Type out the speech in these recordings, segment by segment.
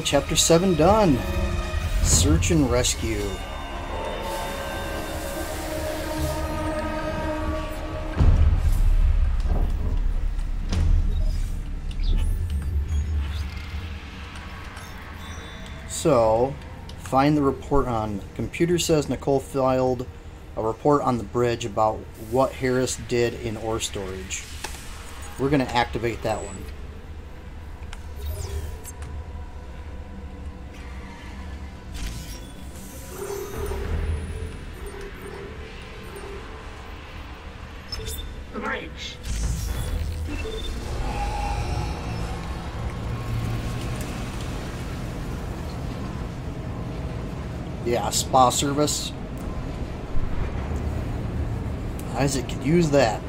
chapter 7 done. Search and rescue. So, find the report on. Computer says Nicole filed a report on the bridge about what Harris did in ore storage. We're going to activate that one. Spa service. Isaac could use that.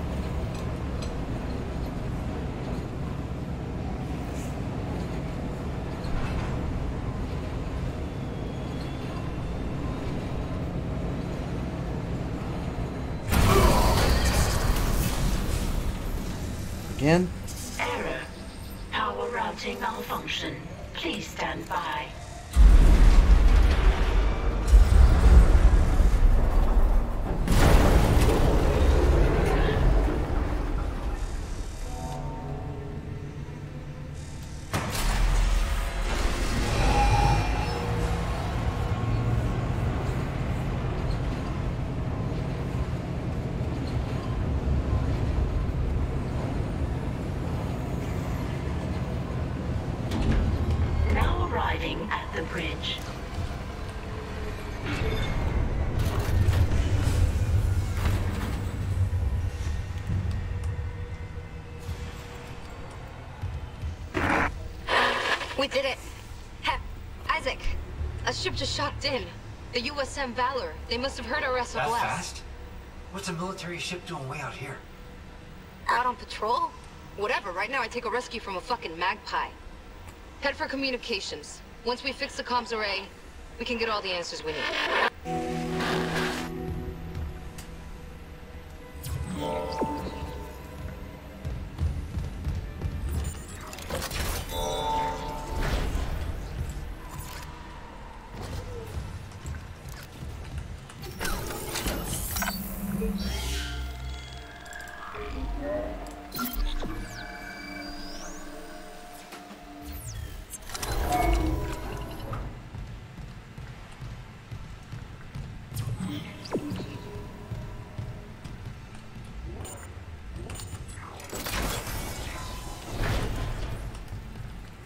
We did it. Ha Isaac, a ship just shocked in. The USM Valor. They must have heard our SOS. That fast? What's a military ship doing way out here? Out on patrol? Whatever, right now I take a rescue from a fucking magpie. Head for communications. Once we fix the comms array, we can get all the answers we need.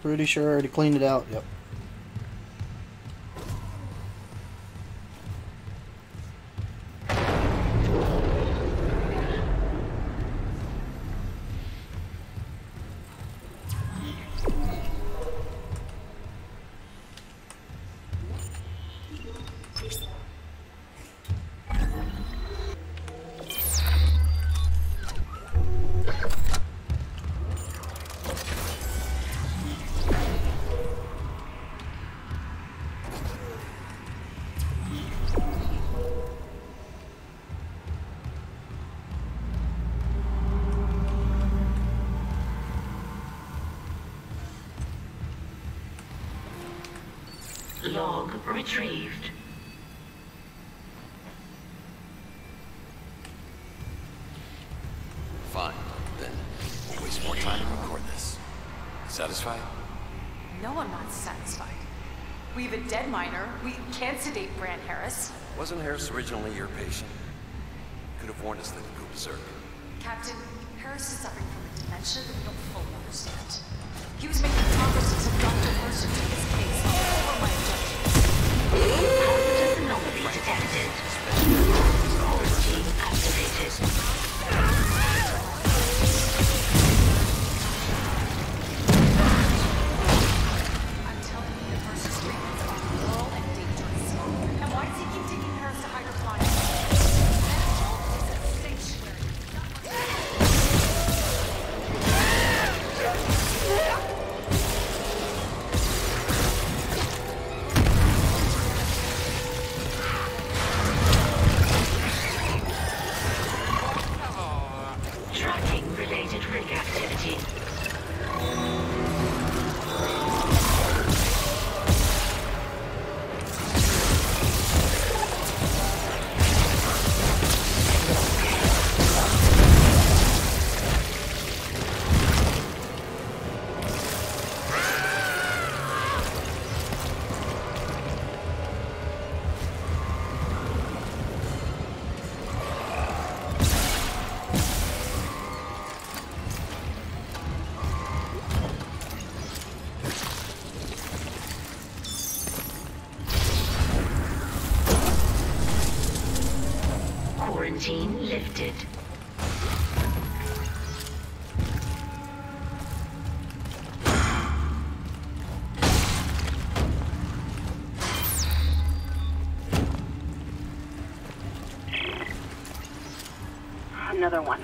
Pretty sure I already cleaned it out. Yep. Can't sedate Bran Harris. Wasn't Harris originally your patient? Could have warned us that he'd go berserk. Captain, Harris is suffering from a dementia that we don't fully understand. He was making progress until Dr. Mercer took his case. Over my objections. Positive anomaly detected. Quarantine activated. Quarantine lifted. Another one.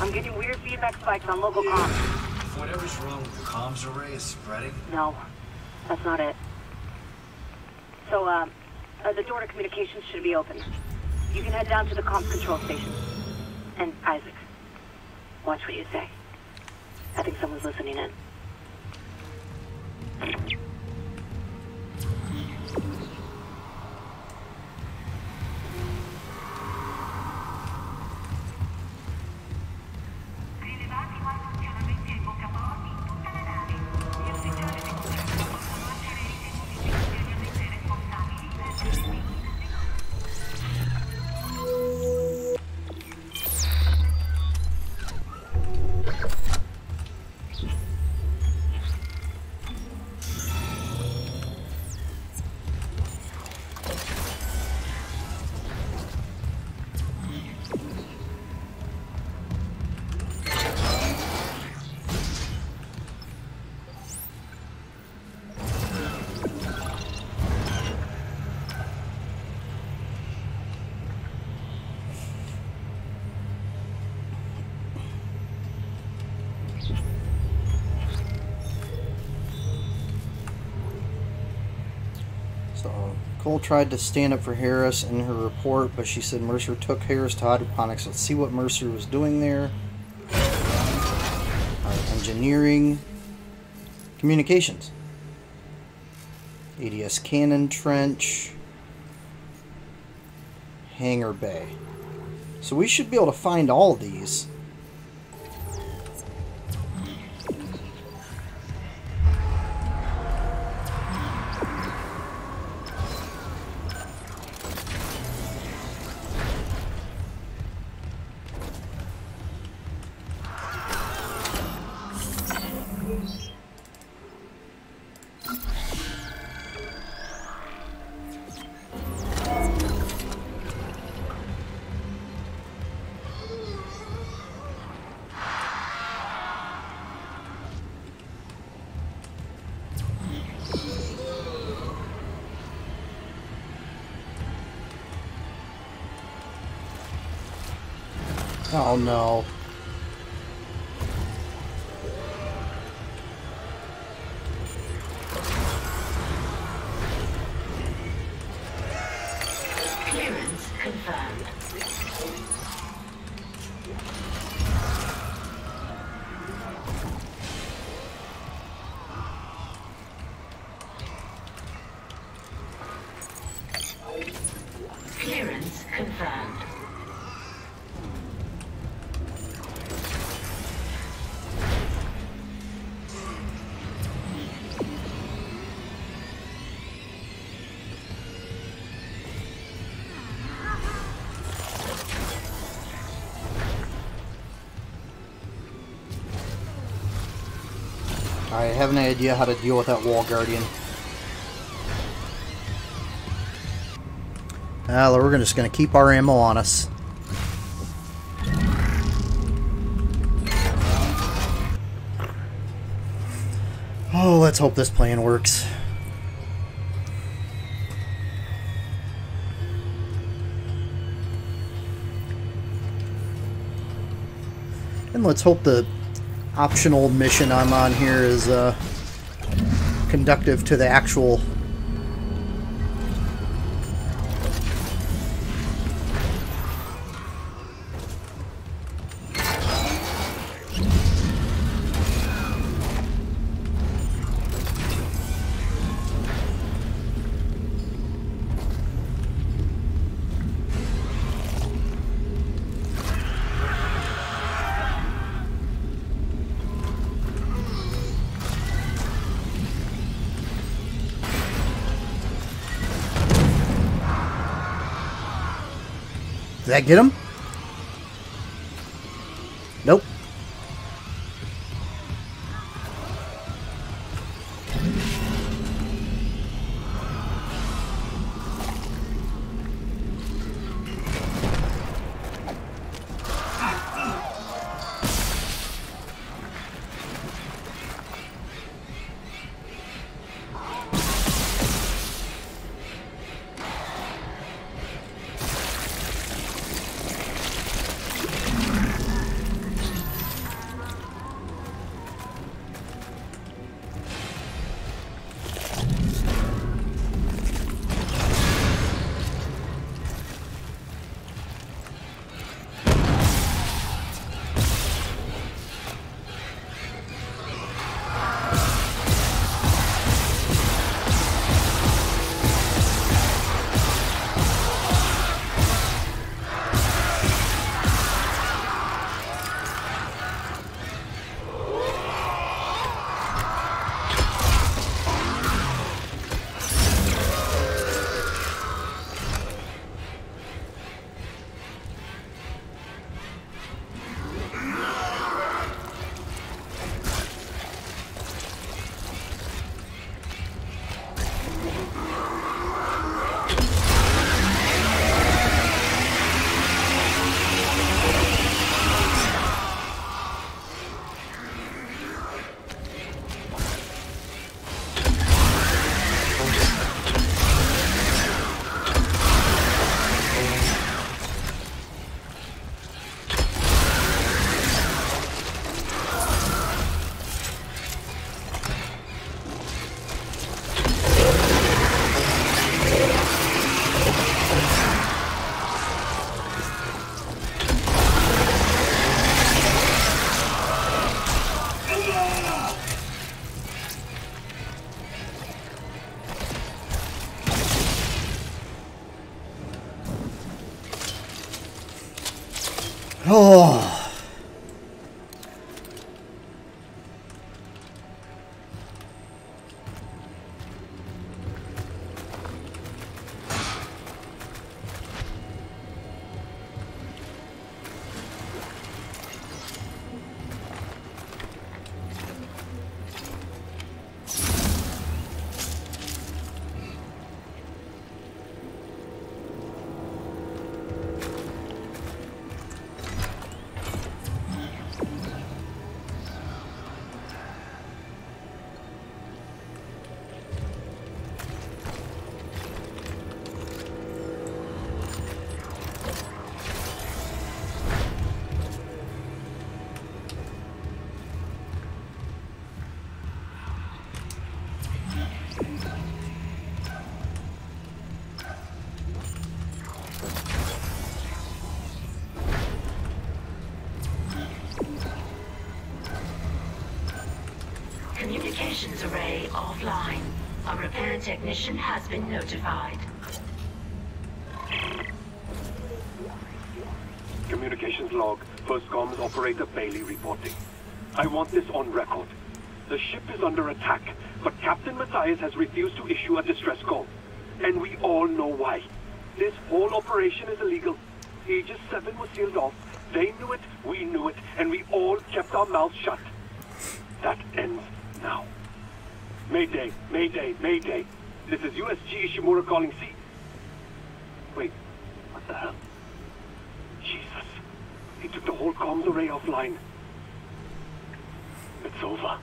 I'm getting weird feedback spikes on local comms. Whatever's wrong with the comms array is spreading? No, that's not it. So, uh, uh, the door to communications should be open. You can head down to the comms control station. And Isaac, watch what you say. I think someone's listening in. Tried to stand up for Harris in her report, but she said Mercer took Harris to hydroponics. Let's see what Mercer was doing there. Alright, engineering, communications, ADS cannon trench, hangar bay. So we should be able to find all these. Oh no. Have an idea how to deal with that wall guardian. Well, we're just going to keep our ammo on us. Oh, let's hope this plan works. And let's hope the optional mission I'm on here is uh, conductive to the actual Did that get him? Oh. Technician has been notified. Communications log. First comms operator Bailey reporting. I want this on record. The ship is under attack, but Captain Mathius has refused to issue a distress call. And we all know why. This whole operation is illegal. Aegis 7 was sealed off. They knew it, we knew it, and we all kept our mouths shut. That ends now. Mayday, Mayday, Mayday. This is USG Ishimura calling C. Wait, what the hell? Jesus. He took the whole comms array offline. It's over.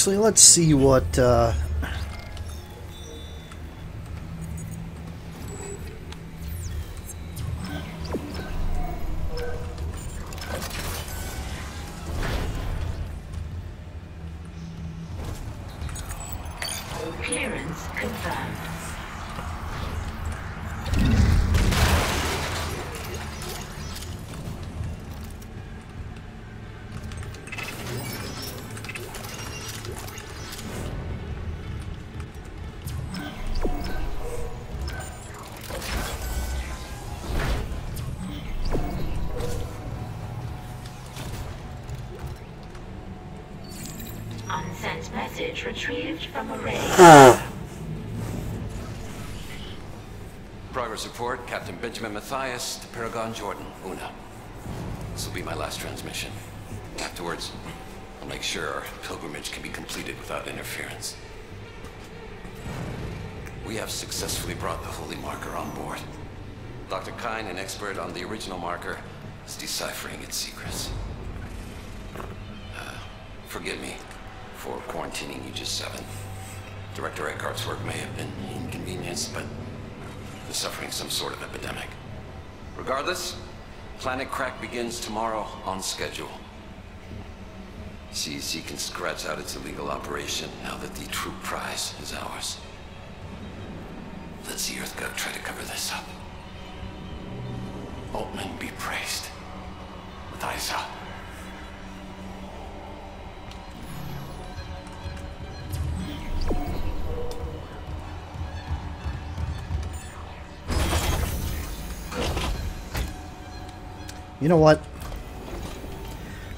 Actually, let's see what. Uh, Unsent message retrieved from array. Progress report, Captain Benjamin Mathius to Paragon Jordan, Una. This will be my last transmission. Afterwards, I'll make sure our pilgrimage can be completed without interference. We have successfully brought the Holy Marker on board. Dr. Kyne, an expert on the original marker, is deciphering its secrets. Uh, forgive me for quarantining Aegis 7. Director Eckhart's work may have been inconvenienced, but is suffering some sort of epidemic. Regardless, Planet Crack begins tomorrow on schedule. CEC can scratch out its illegal operation now that the true prize is ours. Let's the Earth try to cover this up. Altman be praised. Mathius out. You know what?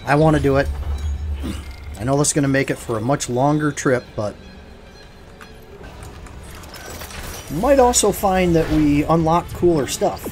I want to do it. I know this is going to make it for a much longer trip, but might also find that we unlock cooler stuff.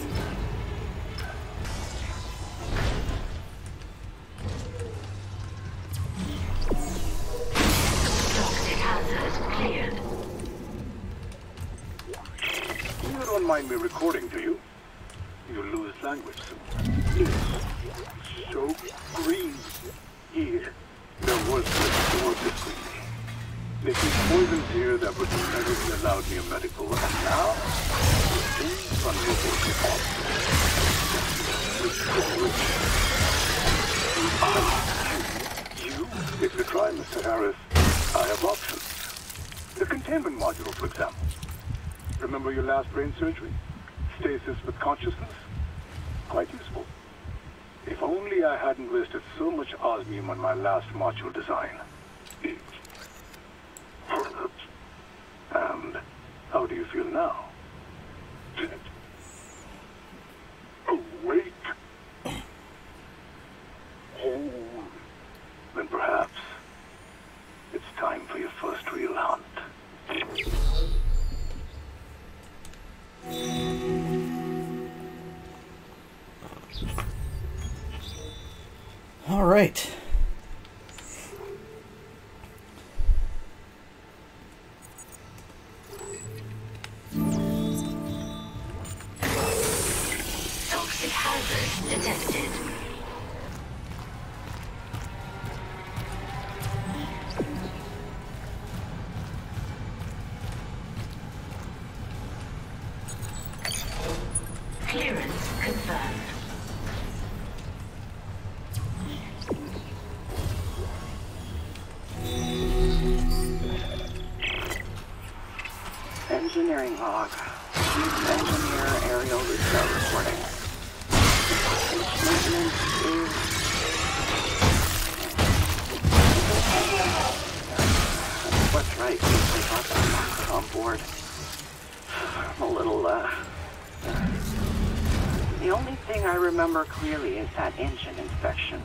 Hadn't wasted so much osmium on my last module design. And how do you feel now? Log. Engineer aerial. What's right? Brought the on board. I'm a little, uh... The only thing I remember clearly is that engine inspection.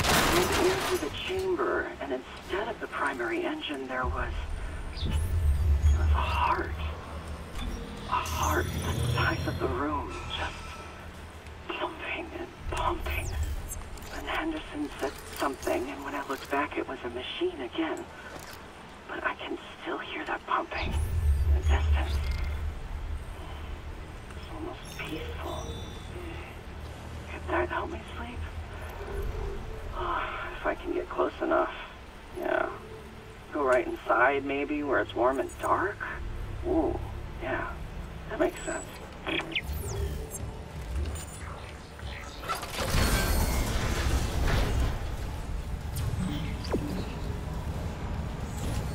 I went into the chamber, and instead of the primary engine, there was... There was a heart. A heart the size of the room, just pumping and pumping. And Henderson said something, and when I looked back, it was a machine again. But I can still hear that pumping in the distance. It's almost peaceful. Could that help me sleep? Oh, if I can get close enough. Yeah. Go right inside, maybe, where it's warm and dark? Ooh, yeah. That makes sense.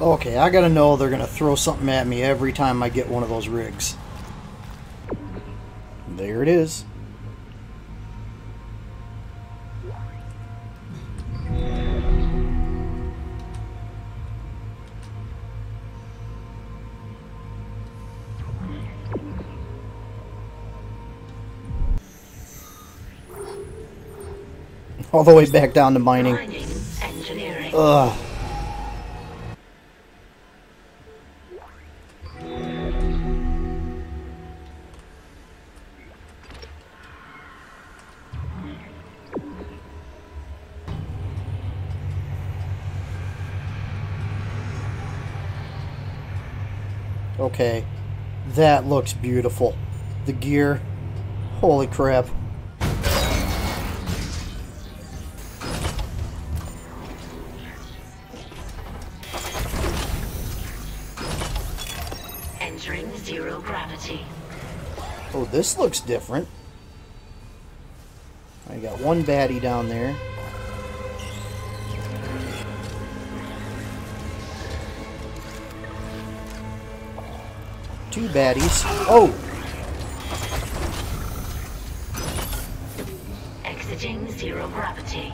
Okay, I gotta know they're gonna throw something at me every time I get one of those rigs. There it is. All the way back down to mining. Ugh. Okay, that looks beautiful. The gear, holy crap. This looks different. I got one baddie down there. Two baddies. Oh! Exiting zero gravity.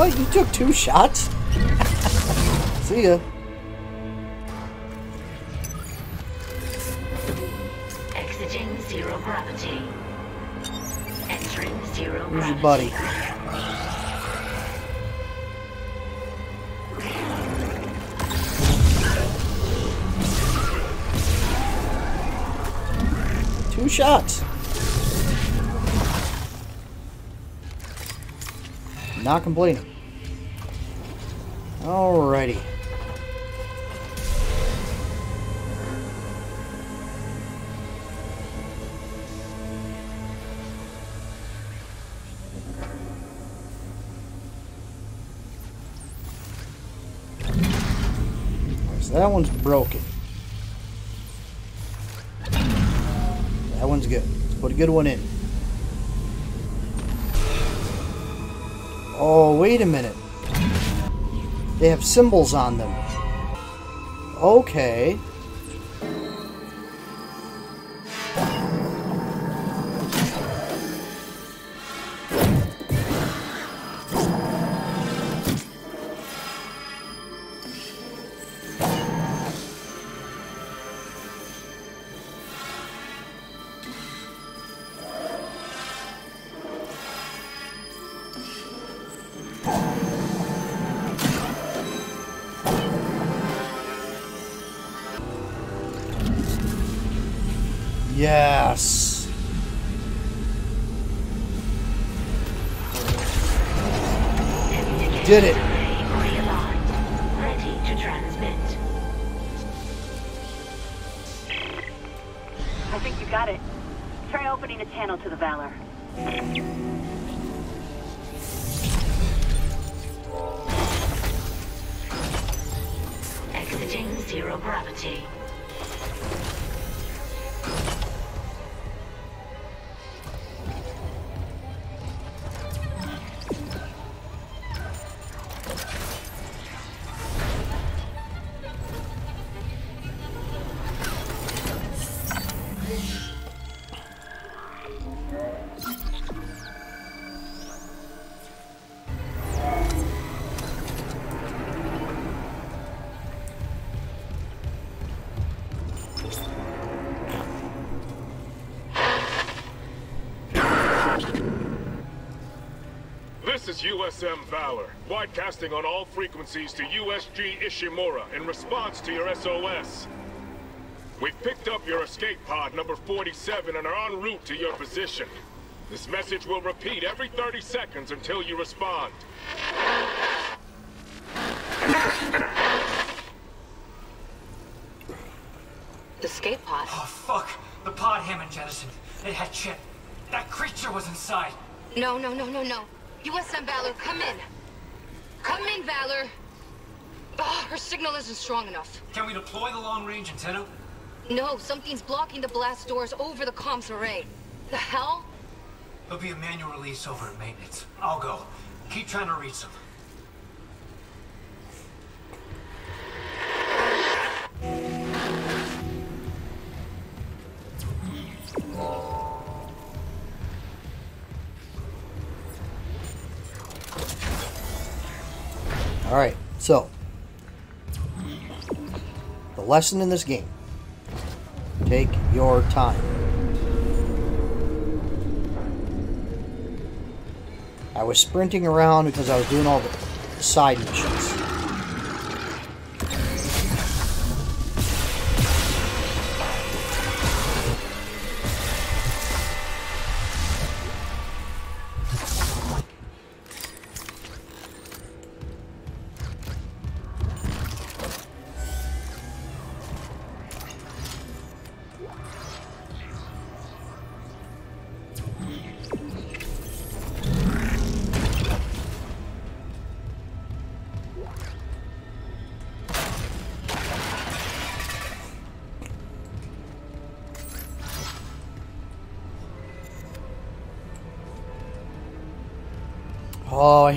What? You took two shots? See ya. Exiting zero gravity. Entering zero Where's your buddy? Two shots. Not complaining. Alrighty. That one's broken. That one's good. Let's put a good one in. Wait a minute. They have symbols on them. Yes. Did it. This is USM Valor, broadcasting on all frequencies to USG Ishimura in response to your SOS. We've picked up your escape pod number 47 and are en route to your position. This message will repeat every 30 seconds until you respond. The escape pod. Oh, fuck. The pod Hammond jettisoned. It had Chip. That creature was inside. No, no, no, no, no. USM Valor, come in. Come in, Valor. Ah, her signal isn't strong enough. Can we deploy the long-range antenna? No, something's blocking the blast doors over the comms array. The hell? There'll be a manual release over at maintenance. I'll go. Keep trying to reach them. All right. So, the lesson in this game: take your time. I was sprinting around because I was doing all the side missions.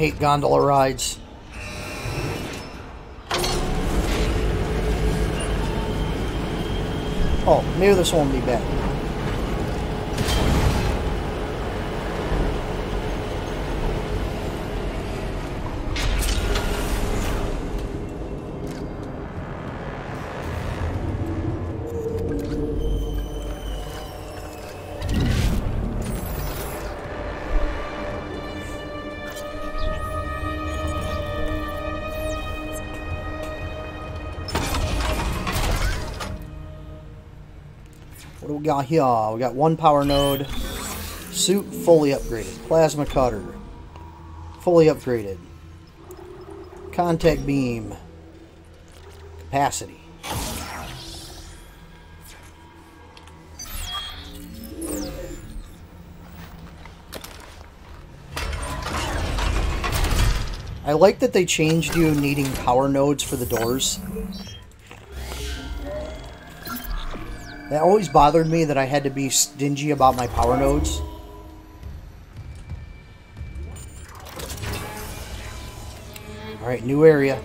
Hate gondola rides. Oh, maybe this won't be bad. Got here? We got one power node. Suit fully upgraded. Plasma cutter. Fully upgraded. Contact beam. Capacity. I like that they changed you needing power nodes for the doors. That always bothered me that I had to be stingy about my power nodes. Alright, new area.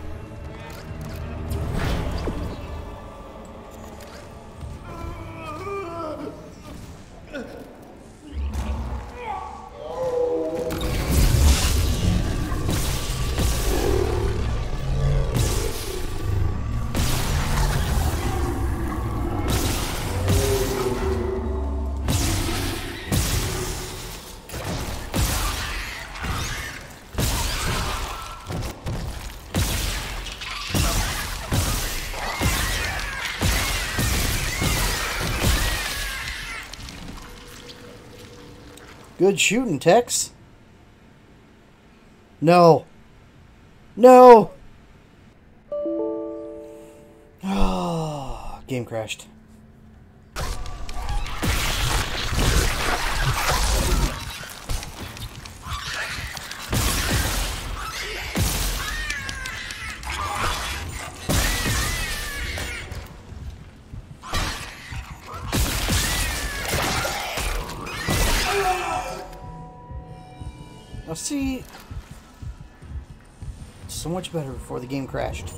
Good shooting, Tex. No. No. Oh, game crashed. Much better before the game crashed.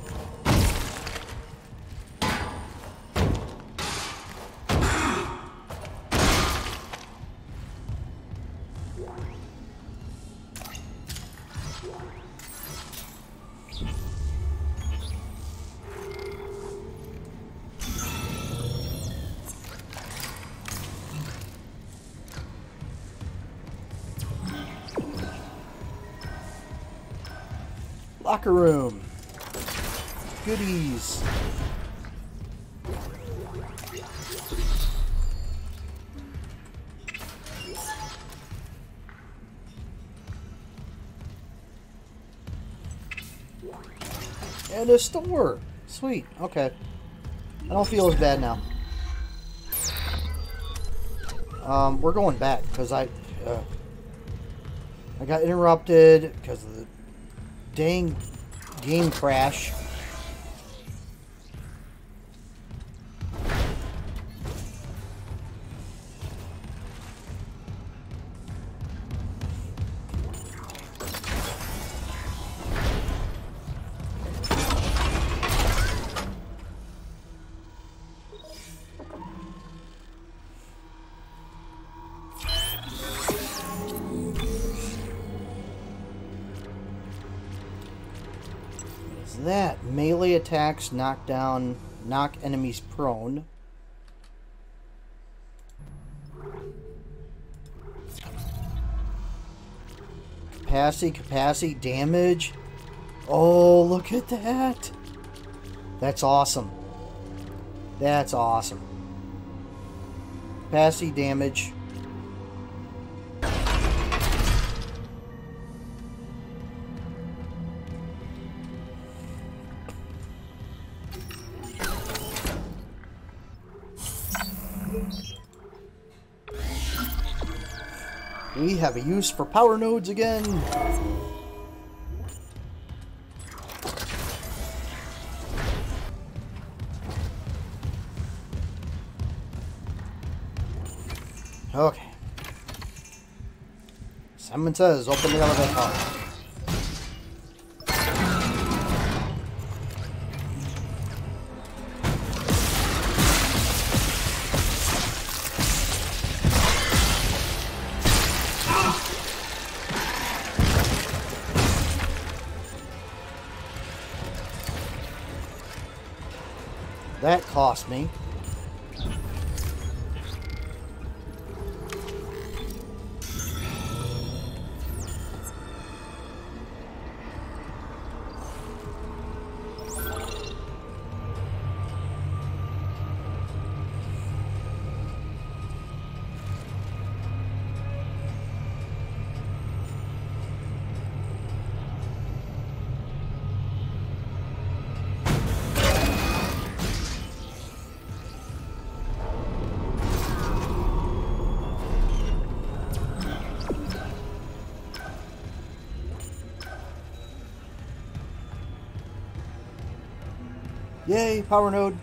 And a store. Sweet. Okay. I don't feel as bad now. Um, we're going back because I, uh, I got interrupted because of the dang game crash. Knock down knock enemies prone? Capacity, capacity, damage. Oh, look at that. That's awesome. That's awesome. Capacity, damage. We have a use for power nodes again. Okay. Simon says, open the elevator. That Yay, power node.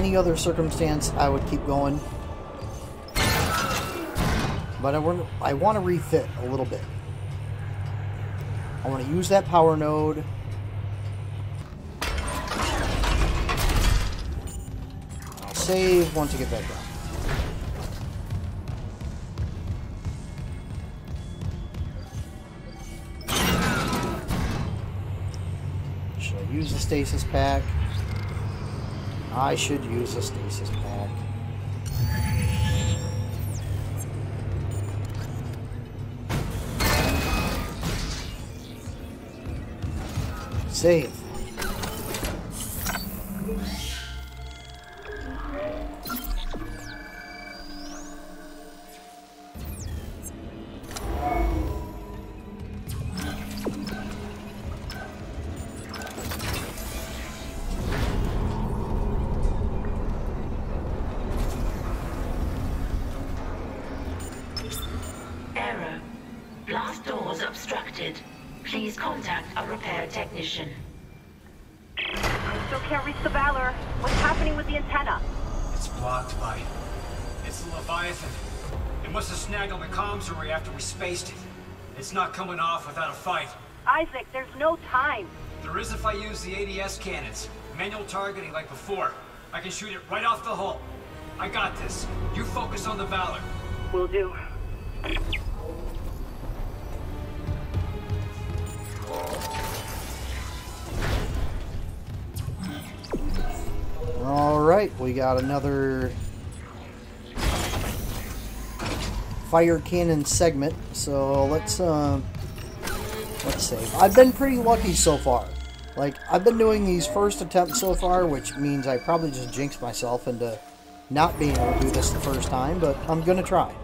any other circumstance, I would keep going. But I want, I want to refit a little bit. I want to use that power node. I'll save once I get that done. Should I use the stasis pack? I should use a stasis pack. Save. Contact a repair technician. I still can't reach the Valor. What's happening with the antenna? It's blocked by... It's the Leviathan. It must have snagged on the comms array after we spaced it. It's not coming off without a fight. Isaac, there's no time. There is if I use the ADS cannons. Manual targeting like before. I can shoot it right off the hull. I got this. You focus on the Valor. Will do. We got another fire cannon segment. So let's uh, let's save. I've been pretty lucky so far. Like I've been doing these first attempts so far, which means I probably just jinxed myself into not being able to do this the first time, but I'm gonna try.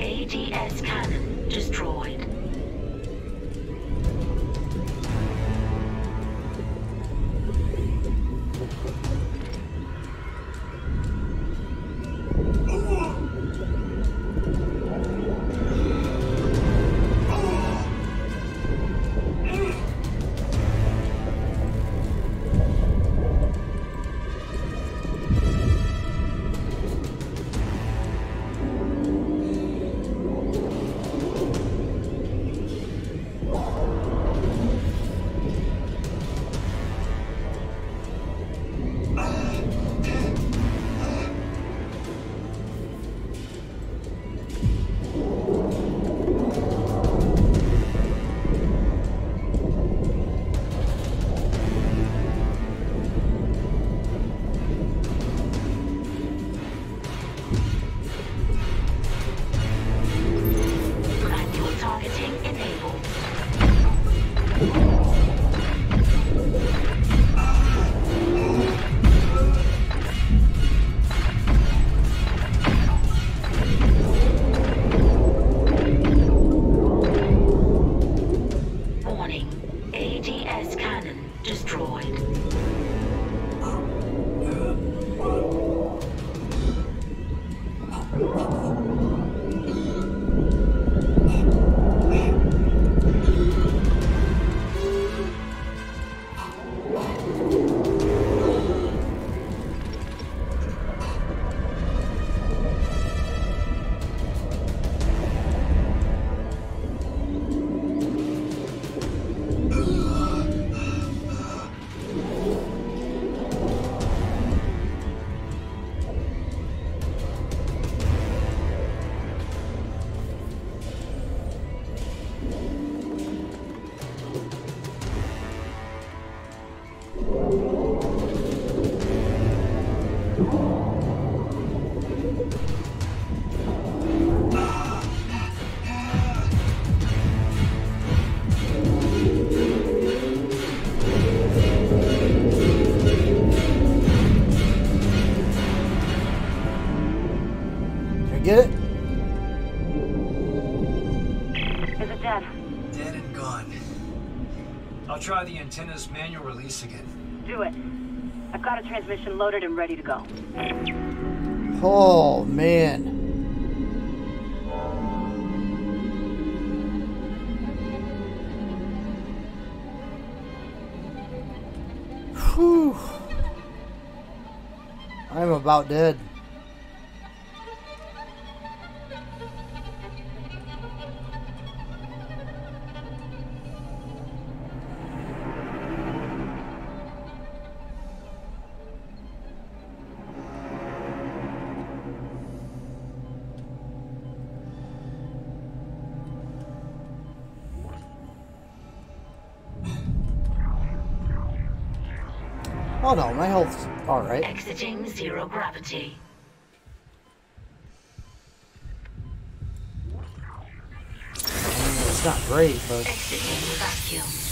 ADS cannon destroyed. Antenna's manual release again. Do it. I've got a transmission loaded and ready to go. Oh man. Whew. I'm about dead. Exiting zero gravity. It's not great, but Exiting vacuum.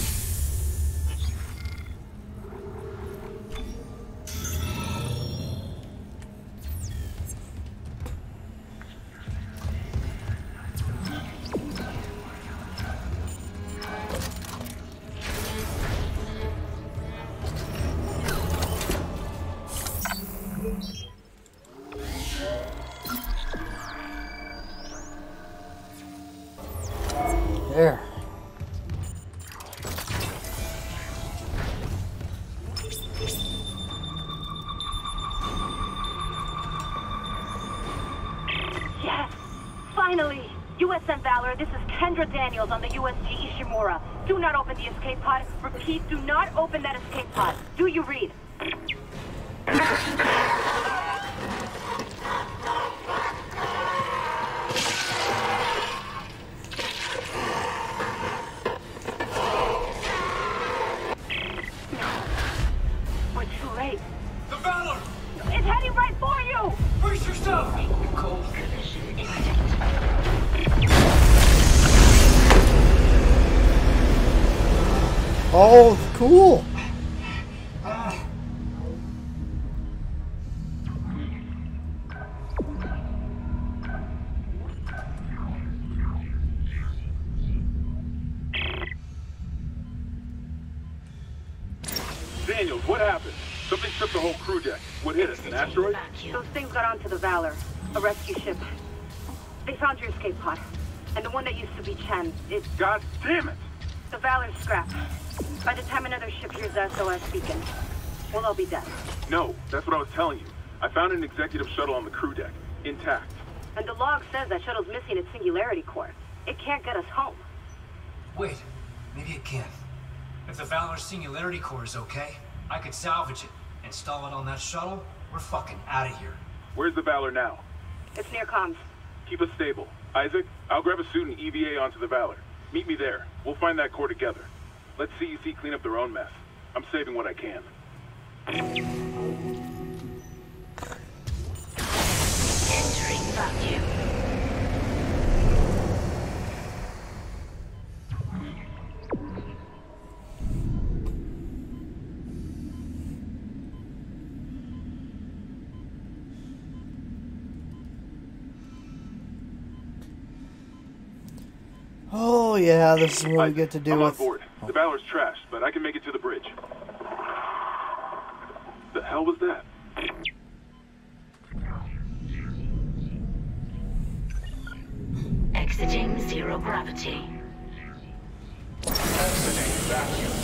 Finally! USM Valor, this is Kendra Daniels on the USG Ishimura. Do not open the escape pod. Repeat, do not open that escape pod. Do you read? We'll be dead. No, that's what I was telling you. I found an executive shuttle on the crew deck, intact. And the log says that shuttle's missing its singularity core. It can't get us home. Wait, maybe it can. If the Valor's singularity core is okay, I could salvage it, install it on that shuttle. We're fucking out of here. Where's the Valor now? It's near comms. Keep us stable. Isaac, I'll grab a suit and EVA onto the Valor. Meet me there. We'll find that core together. Let CEC clean up their own mess. I'm saving what I can. Oh yeah, this is what we get to do I'm on board. The Valor's trashed, but I can make it to the bridge. The hell was that? Exiting zero gravity. Exiting vacuum.